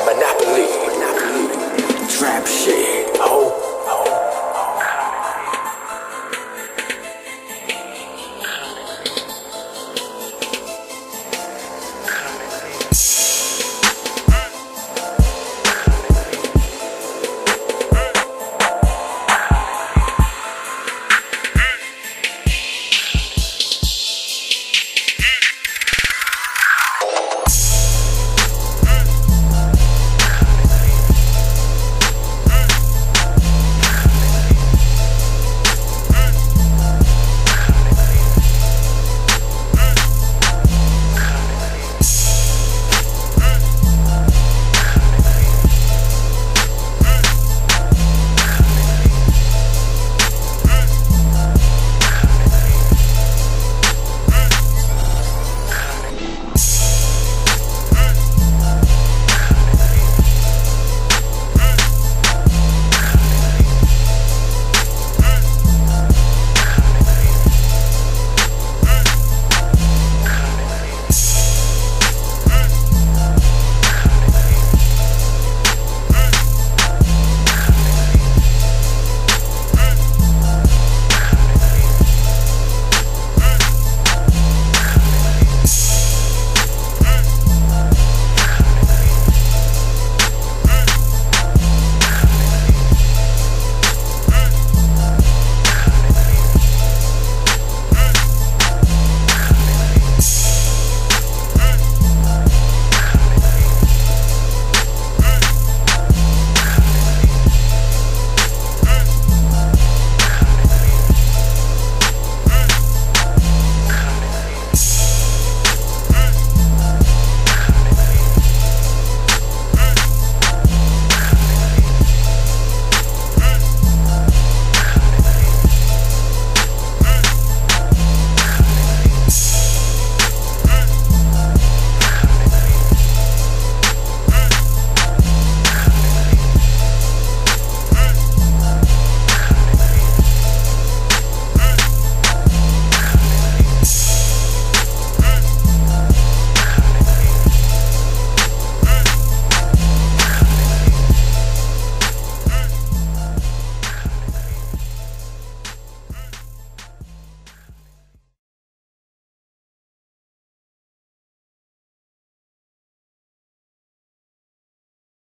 Monopoly. Monopoly. Trap shit.